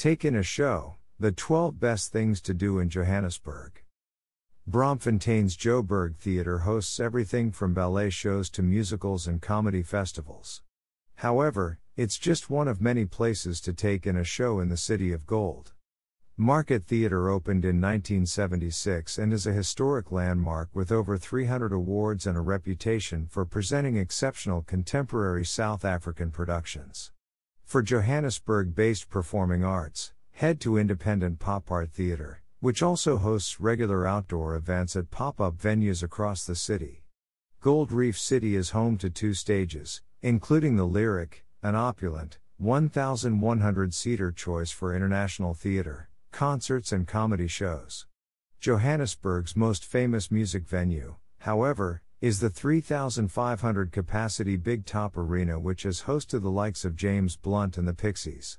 Take in a show, the 12 best things to do in Johannesburg. Braamfontein's Joburg Theatre hosts everything from ballet shows to musicals and comedy festivals. However, it's just one of many places to take in a show in the City of Gold. Market Theatre opened in 1976 and is a historic landmark with over 300 awards and a reputation for presenting exceptional contemporary South African productions. For Johannesburg based performing arts, head to Independent Pop Art Theatre, which also hosts regular outdoor events at pop up venues across the city. Gold Reef City is home to two stages, including the Lyric, an opulent, 1,100 seater choice for international theater, concerts, and comedy shows. Johannesburg's most famous music venue, however, is the 3,500 capacity Big Top Arena, which has hosted the likes of James Blunt and the Pixies.